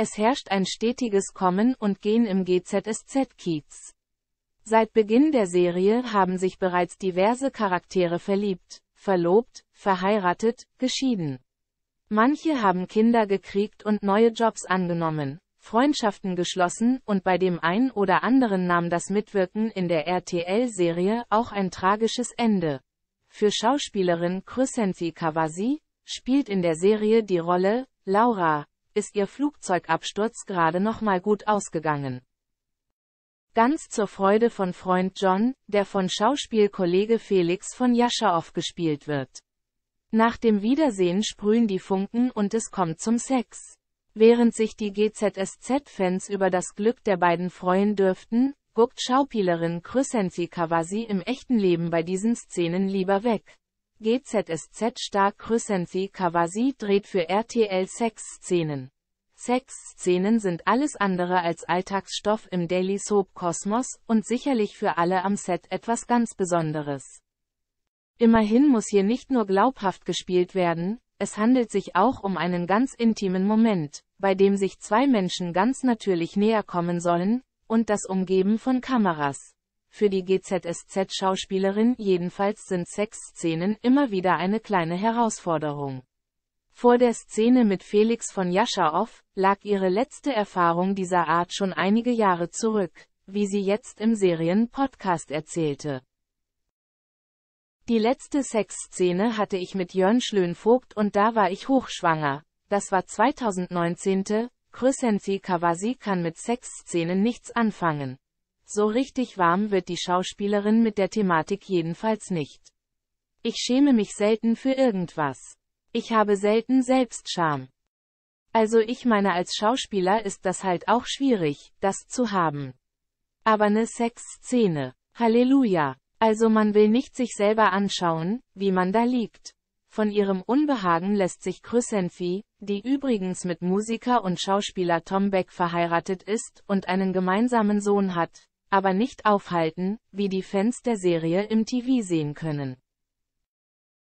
Es herrscht ein stetiges Kommen und Gehen im GZSZ-Kiez. Seit Beginn der Serie haben sich bereits diverse Charaktere verliebt, verlobt, verheiratet, geschieden. Manche haben Kinder gekriegt und neue Jobs angenommen, Freundschaften geschlossen und bei dem ein oder anderen nahm das Mitwirken in der RTL-Serie auch ein tragisches Ende. Für Schauspielerin Crescenzi Kawasi spielt in der Serie die Rolle Laura, ist ihr Flugzeugabsturz gerade noch mal gut ausgegangen. Ganz zur Freude von Freund John, der von Schauspielkollege Felix von Jaschaow gespielt wird. Nach dem Wiedersehen sprühen die Funken und es kommt zum Sex. Während sich die GZSZ-Fans über das Glück der beiden freuen dürften, guckt Schauspielerin Crescenzi Kawasi im echten Leben bei diesen Szenen lieber weg. GZSZ-Star Crescenzi Kawasi dreht für RTL Sexszenen. Sexszenen sind alles andere als Alltagsstoff im Daily Soap Kosmos und sicherlich für alle am Set etwas ganz Besonderes. Immerhin muss hier nicht nur glaubhaft gespielt werden, es handelt sich auch um einen ganz intimen Moment, bei dem sich zwei Menschen ganz natürlich näher kommen sollen, und das Umgeben von Kameras. Für die GZSZ-Schauspielerin jedenfalls sind Sexszenen immer wieder eine kleine Herausforderung. Vor der Szene mit Felix von Jaschaow lag ihre letzte Erfahrung dieser Art schon einige Jahre zurück, wie sie jetzt im Serien-Podcast erzählte. Die letzte Sexszene hatte ich mit Jörn Schlönvogt und da war ich hochschwanger. Das war 2019. Crescenzi Kawasi kann mit Sexszenen nichts anfangen. So richtig warm wird die Schauspielerin mit der Thematik jedenfalls nicht. Ich schäme mich selten für irgendwas. Ich habe selten Selbstscham. Also ich meine als Schauspieler ist das halt auch schwierig, das zu haben. Aber ne Sexszene. Halleluja. Also man will nicht sich selber anschauen, wie man da liegt. Von ihrem Unbehagen lässt sich Chrysanthi, die übrigens mit Musiker und Schauspieler Tom Beck verheiratet ist und einen gemeinsamen Sohn hat, aber nicht aufhalten, wie die Fans der Serie im TV sehen können.